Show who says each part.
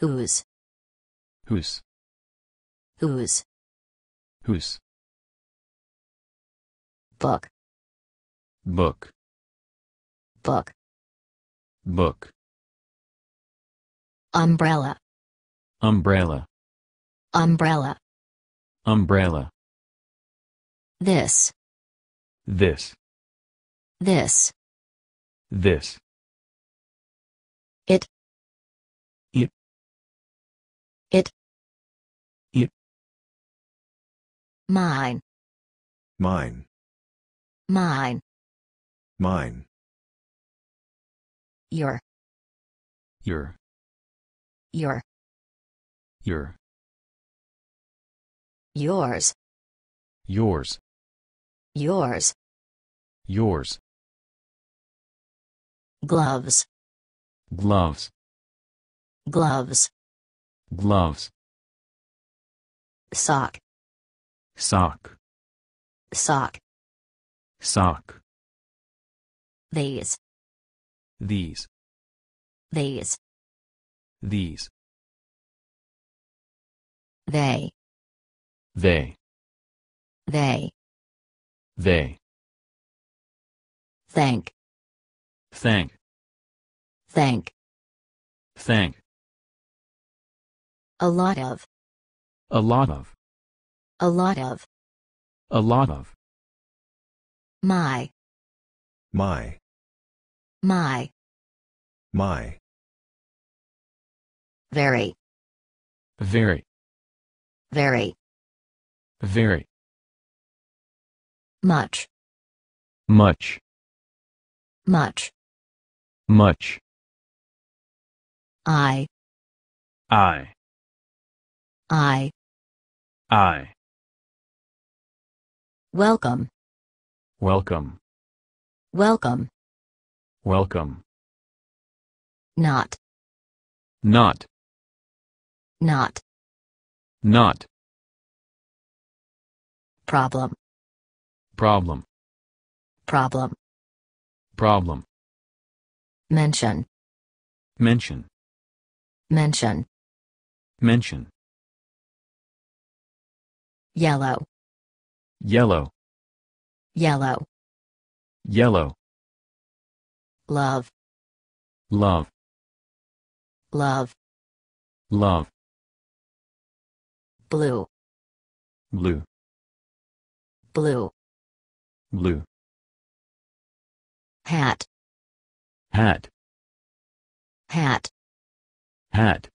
Speaker 1: Whose.
Speaker 2: Whose.
Speaker 1: Whose.
Speaker 2: Whose.
Speaker 1: Book.
Speaker 2: Book.
Speaker 1: Book.
Speaker 2: Book.
Speaker 1: Umbrella.
Speaker 2: Umbrella.
Speaker 1: Umbrella.
Speaker 2: Umbrella.
Speaker 1: This.
Speaker 2: This.
Speaker 1: This.
Speaker 2: This.
Speaker 1: It.
Speaker 2: It.
Speaker 1: Mine.
Speaker 3: Mine.
Speaker 1: Mine.
Speaker 3: Mine.
Speaker 1: Your.
Speaker 2: Your.
Speaker 1: Your.
Speaker 2: Your.
Speaker 1: Yours.
Speaker 2: Yours.
Speaker 1: Yours.
Speaker 2: Yours.
Speaker 1: Gloves.
Speaker 2: Gloves.
Speaker 1: Gloves.
Speaker 2: Gloves.
Speaker 1: Sock.
Speaker 2: Sock.
Speaker 1: Sock.
Speaker 2: Sock.
Speaker 1: These.
Speaker 2: These.
Speaker 1: These.
Speaker 2: These.
Speaker 1: They.
Speaker 2: They.
Speaker 1: They.
Speaker 2: They.
Speaker 1: Thank.
Speaker 2: Thank.
Speaker 1: Thank.
Speaker 2: Thank.
Speaker 1: A lot of.
Speaker 2: A lot of.
Speaker 1: A lot of.
Speaker 2: A lot of.
Speaker 1: My.
Speaker 3: My.
Speaker 1: My.
Speaker 3: My.
Speaker 1: Very.
Speaker 2: Very.
Speaker 1: Very.
Speaker 2: Very.
Speaker 1: Much.
Speaker 2: Much.
Speaker 1: Much.
Speaker 2: Much.
Speaker 1: I.
Speaker 2: I.
Speaker 1: I.
Speaker 2: I.
Speaker 1: Welcome.
Speaker 2: Welcome.
Speaker 1: Welcome.
Speaker 2: Welcome.
Speaker 1: Not.
Speaker 2: Not.
Speaker 1: Not.
Speaker 2: Not.
Speaker 1: Problem.
Speaker 2: Problem.
Speaker 1: Problem.
Speaker 2: Problem.
Speaker 1: Mention.
Speaker 2: Mention.
Speaker 1: Mention.
Speaker 2: Mention.
Speaker 1: Yellow.
Speaker 2: Yellow.
Speaker 1: Yellow.
Speaker 2: Yellow.
Speaker 1: Love.
Speaker 2: Love.
Speaker 1: Love.
Speaker 2: Love.
Speaker 1: Blue.
Speaker 2: Blue.
Speaker 1: Blue.
Speaker 2: Blue.
Speaker 1: Hat.
Speaker 2: Hat.
Speaker 1: Hat.
Speaker 2: Hat.